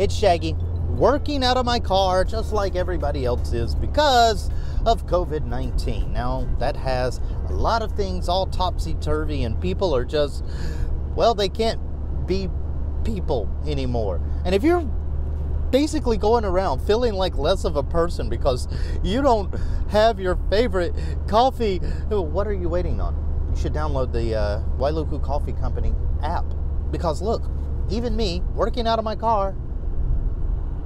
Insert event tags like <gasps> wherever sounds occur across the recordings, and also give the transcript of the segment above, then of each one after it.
It's Shaggy, working out of my car just like everybody else is because of COVID 19. Now, that has a lot of things all topsy turvy, and people are just, well, they can't be people anymore. And if you're basically going around feeling like less of a person because you don't have your favorite coffee, what are you waiting on? You should download the uh, Wailuku Coffee Company app because look, even me working out of my car,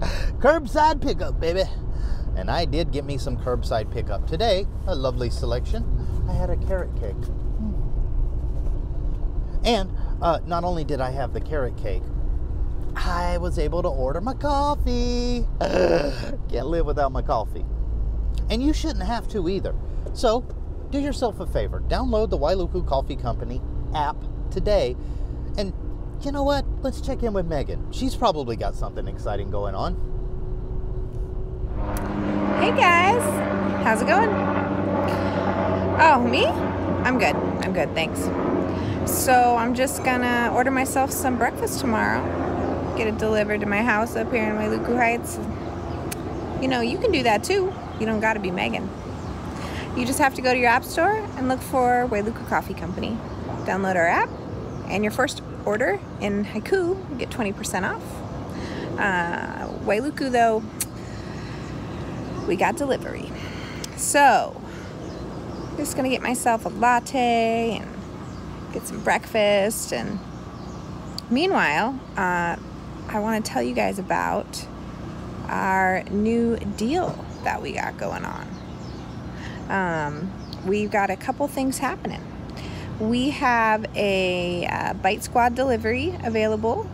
<laughs> curbside pickup, baby. And I did get me some curbside pickup today, a lovely selection. I had a carrot cake. And uh, not only did I have the carrot cake, I was able to order my coffee. <sighs> Can't live without my coffee. And you shouldn't have to either. So, do yourself a favor. Download the Wailuku Coffee Company app today. And you know what? Let's check in with Megan. She's probably got something exciting going on. Hey guys, how's it going? Oh, me? I'm good. I'm good, thanks. So, I'm just gonna order myself some breakfast tomorrow get it delivered to my house up here in Wailuku Heights. You know, you can do that too. You don't gotta be Megan. You just have to go to your app store and look for Wailuku Coffee Company. Download our app, and your first order in Haiku, you get 20% off. Uh, Wailuku, though, we got delivery. So, just gonna get myself a latte and get some breakfast. And meanwhile, uh, I want to tell you guys about our new deal that we got going on. Um, we've got a couple things happening. We have a uh, Bite Squad delivery available,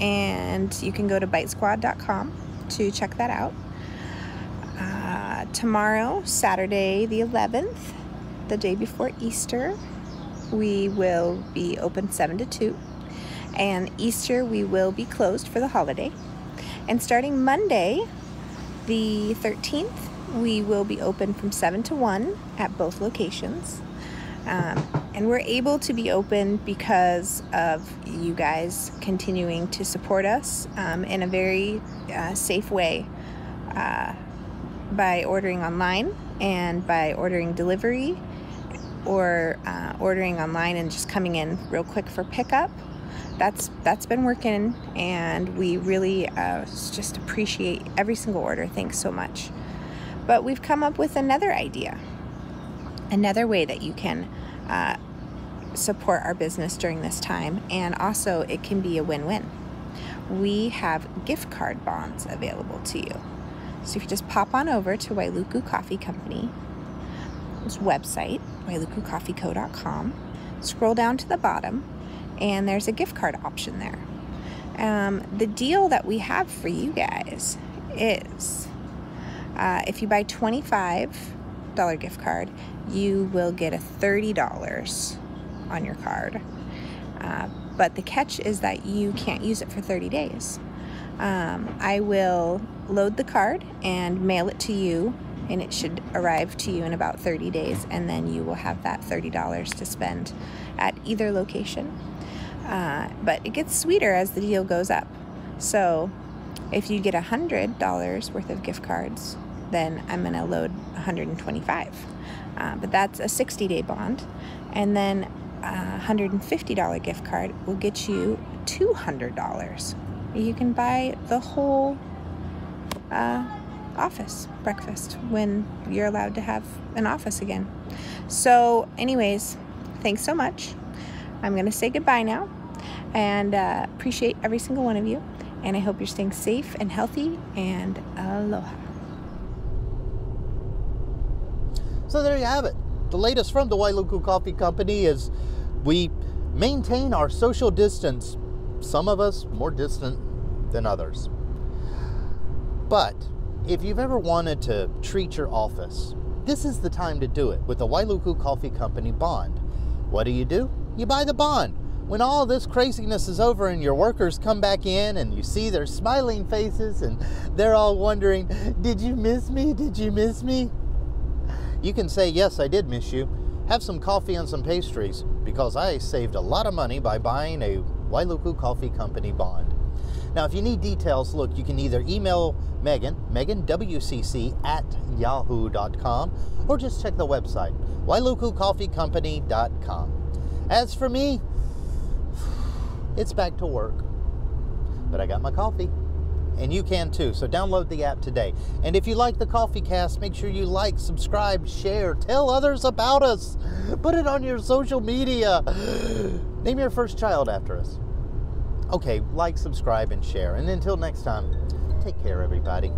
and you can go to bitesquad.com to check that out. Uh, tomorrow, Saturday the 11th, the day before Easter, we will be open 7 to 2 and Easter we will be closed for the holiday. And starting Monday, the 13th, we will be open from 7 to 1 at both locations. Um, and we're able to be open because of you guys continuing to support us um, in a very uh, safe way uh, by ordering online and by ordering delivery or uh, ordering online and just coming in real quick for pickup. That's that's been working and we really uh, just appreciate every single order. Thanks so much. But we've come up with another idea another way that you can uh, support our business during this time and also it can be a win-win we have gift card bonds available to you so if you just pop on over to wailuku coffee company website wailukucoffeeco.com scroll down to the bottom and there's a gift card option there. Um, the deal that we have for you guys is uh, if you buy $25 gift card, you will get a $30 on your card. Uh, but the catch is that you can't use it for 30 days. Um, I will load the card and mail it to you, and it should arrive to you in about 30 days, and then you will have that $30 to spend at either location. Uh, but it gets sweeter as the deal goes up. So if you get $100 worth of gift cards, then I'm going to load 125. Uh, but that's a 60 day bond. And then a $150 gift card will get you $200. You can buy the whole uh, office breakfast when you're allowed to have an office again. So, anyways, thanks so much. I'm going to say goodbye now and uh, appreciate every single one of you. And I hope you're staying safe and healthy and aloha. So there you have it. The latest from the Wailuku Coffee Company is we maintain our social distance, some of us more distant than others. But if you've ever wanted to treat your office, this is the time to do it with the Wailuku Coffee Company bond. What do you do? you buy the bond. When all this craziness is over and your workers come back in and you see their smiling faces and they're all wondering, Did you miss me? Did you miss me? You can say, Yes, I did miss you. Have some coffee and some pastries because I saved a lot of money by buying a Wailuku Coffee Company bond. Now, if you need details, look, you can either email Megan, meganwcc at yahoo.com, or just check the website, wailukucoffeecompany.com. As for me, <sighs> it's back to work. But I got my coffee. And you can too. So download the app today. And if you like the Coffee Cast, make sure you like, subscribe, share, tell others about us. <gasps> Put it on your social media. <gasps> Name your first child after us. Okay, like, subscribe, and share. And until next time, take care, everybody.